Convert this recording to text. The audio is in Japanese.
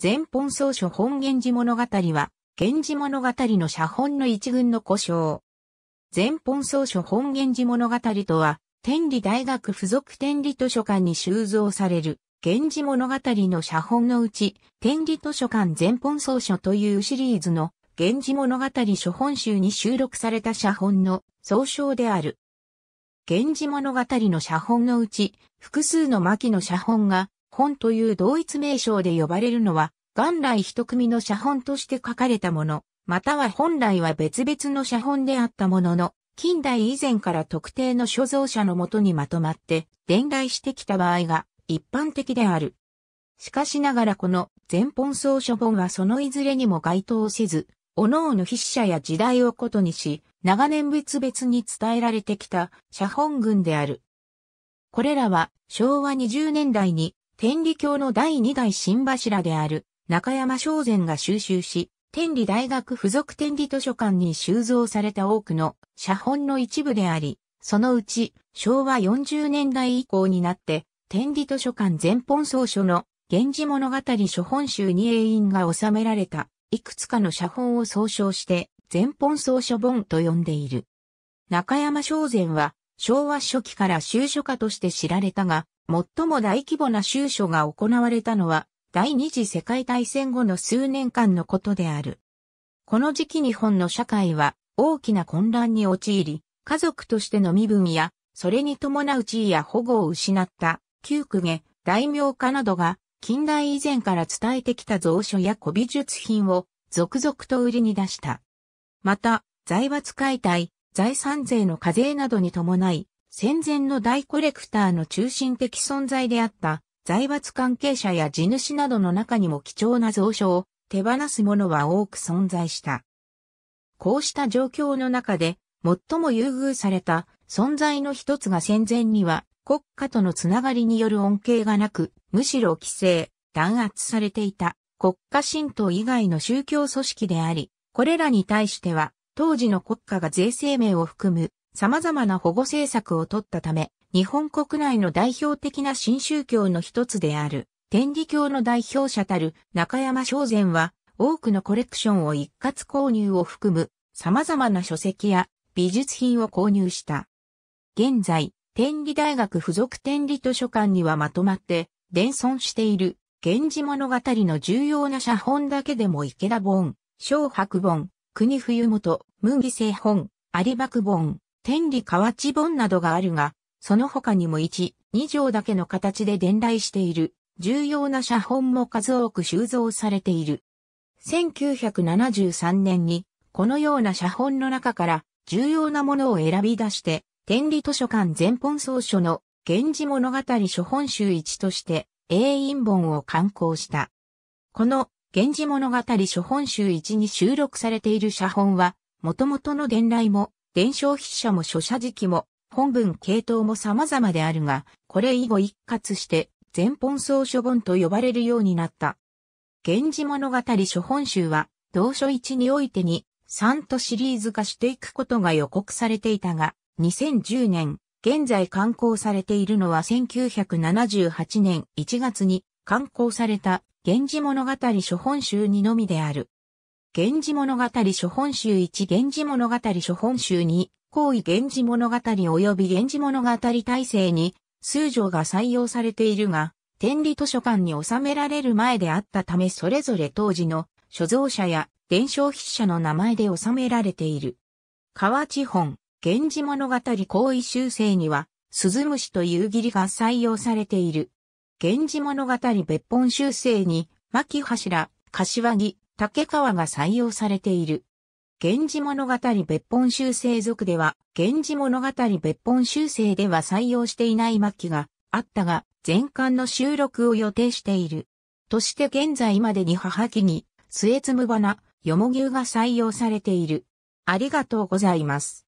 全本草書本源氏物語は、源氏物語の写本の一群の故障。全本草書本源氏物語とは、天理大学附属天理図書館に収蔵される、源氏物語の写本のうち、天理図書館全本草書というシリーズの、源氏物語書本集に収録された写本の総称である。源氏物語の写本のうち、複数の巻の写本が、本という同一名称で呼ばれるのは、元来一組の写本として書かれたもの、または本来は別々の写本であったものの、近代以前から特定の所蔵者のもとにまとまって伝来してきた場合が一般的である。しかしながらこの全本草書本はそのいずれにも該当せず、各々筆者や時代をことにし、長年別々に伝えられてきた写本群である。これらは昭和20年代に天理教の第二代新柱である中山正禅が収集し、天理大学附属天理図書館に収蔵された多くの写本の一部であり、そのうち昭和40年代以降になって天理図書館全本草書の源氏物語書本集に英印が収められたいくつかの写本を総称して全本草書本と呼んでいる。中山正禅は昭和初期から収書家として知られたが、最も大規模な収書が行われたのは第二次世界大戦後の数年間のことである。この時期日本の社会は大きな混乱に陥り、家族としての身分や、それに伴う地位や保護を失った旧公家、大名家などが近代以前から伝えてきた蔵書や古美術品を続々と売りに出した。また、財閥解体、財産税の課税などに伴い、戦前の大コレクターの中心的存在であった財閥関係者や地主などの中にも貴重な蔵書を手放す者は多く存在した。こうした状況の中で最も優遇された存在の一つが戦前には国家とのつながりによる恩恵がなく、むしろ規制、弾圧されていた国家神道以外の宗教組織であり、これらに対しては当時の国家が税制名を含む様々な保護政策を取ったため、日本国内の代表的な新宗教の一つである、天理教の代表者たる中山正禅は、多くのコレクションを一括購入を含む様々な書籍や美術品を購入した。現在、天理大学附属天理図書館にはまとまって伝存している源氏物語の重要な写本だけでも池田本、小白本、国冬本、麦製本、有幕本、天理河内本などがあるが、その他にも1、2条だけの形で伝来している重要な写本も数多く収蔵されている。1973年にこのような写本の中から重要なものを選び出して、天理図書館全本総書の源氏物語書本集1として英印本を刊行した。この源氏物語書本集1に収録されている写本は、元々の伝来も、伝承筆者も書写時期も、本文系統も様々であるが、これ以後一括して全本草書本と呼ばれるようになった。源氏物語書本集は、同書1においてに3とシリーズ化していくことが予告されていたが、2010年、現在刊行されているのは1978年1月に刊行された源氏物語書本集2のみである。源氏物語書本集1源氏物語書本集2行為源氏物語及び源氏物語体制に数条が採用されているが、天理図書館に収められる前であったためそれぞれ当時の所蔵者や伝承筆者の名前で収められている。河内本、源氏物語行為修正には、鈴虫という義理が採用されている。源氏物語別本修正に、牧柱、柏木、竹川が採用されている。源氏物語別本修正族では、源氏物語別本修正では採用していない末期があったが、全巻の収録を予定している。として現在までに母木に、末つむ花、よもぎゅうが採用されている。ありがとうございます。